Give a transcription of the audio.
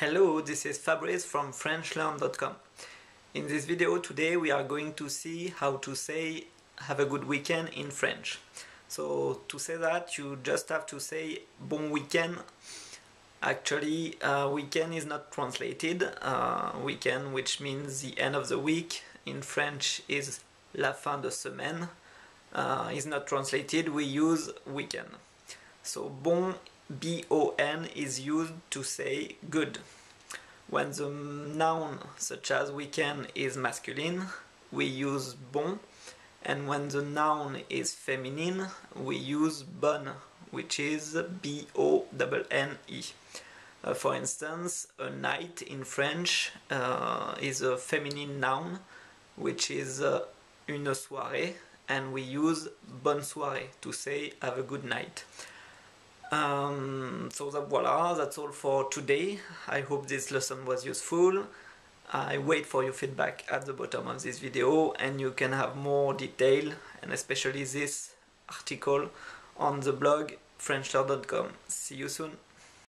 Hello, this is Fabrice from FrenchLearn.com. In this video today we are going to see how to say have a good weekend in French. So to say that you just have to say bon weekend. Actually uh, weekend is not translated. Uh, weekend which means the end of the week in French is la fin de semaine uh, is not translated. We use weekend. So bon bon is used to say good. When the noun such as weekend is masculine, we use bon, and when the noun is feminine, we use bonne, which is b-o-n-n-e. Uh, for instance, a night in French uh, is a feminine noun, which is uh, une soirée, and we use bonne soirée to say have a good night. Um, so that, voila, that's all for today. I hope this lesson was useful. I wait for your feedback at the bottom of this video and you can have more detail and especially this article on the blog FrenchLearn.com. See you soon.